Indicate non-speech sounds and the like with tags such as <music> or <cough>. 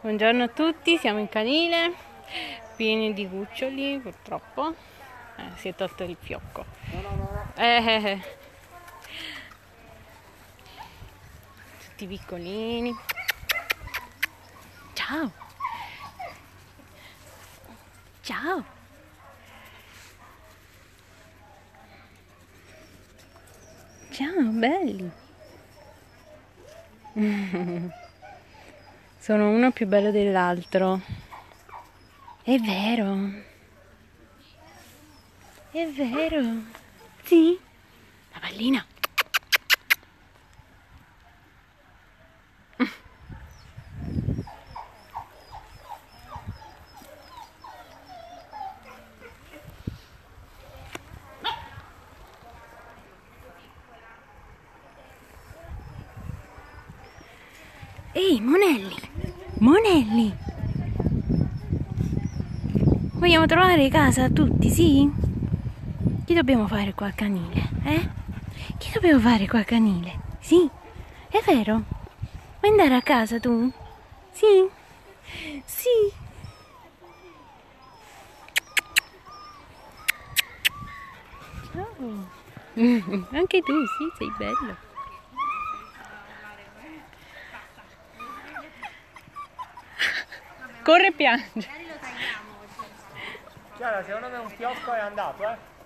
Buongiorno a tutti, siamo in canile, pieni di cuccioli purtroppo. Eh, si è tolto il fiocco. Eh. Tutti piccolini. Ciao. Ciao. Ciao, belli. <laughs> Sono uno più bello dell'altro. È vero. È vero. Sì. La pallina. Ehi, Monelli! Monelli! Vogliamo trovare casa tutti, sì? Che dobbiamo fare qua al canile, eh? Che dobbiamo fare qua al canile? Sì? È vero? Vuoi andare a casa tu? Sì? Sì? Ciao! <laughs> Anche tu, sì, sei bello. Corre e piange. Chiara, secondo me un fiocco è andato, eh?